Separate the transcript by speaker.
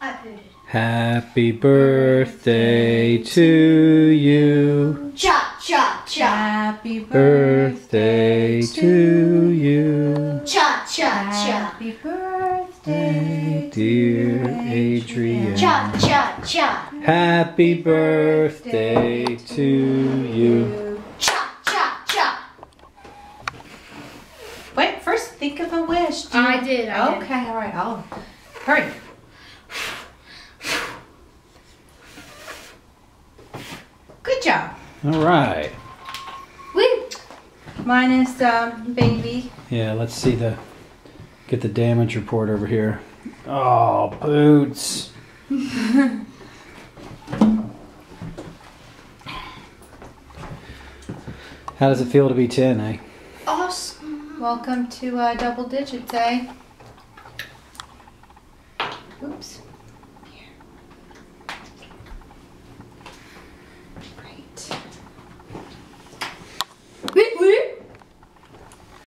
Speaker 1: I pooted.
Speaker 2: Happy birthday to you.
Speaker 1: Cha cha cha.
Speaker 3: Happy
Speaker 2: Birthday to you.
Speaker 1: Cha cha cha.
Speaker 3: Happy birthday,
Speaker 2: Dear Adrian.
Speaker 1: Cha cha cha.
Speaker 2: Happy birthday to you.
Speaker 1: Cha cha cha.
Speaker 3: Wait, first think of a wish. Do you-
Speaker 1: I did, I did.
Speaker 3: okay, all right. I'll hurry. Good job.
Speaker 2: All right.
Speaker 1: Woo.
Speaker 3: Minus um, baby.
Speaker 2: Yeah, let's see the get the damage report over here. Oh, boots. How does it feel to be 10, eh?
Speaker 1: Awesome.
Speaker 3: Welcome to uh, double digits, eh? Oops.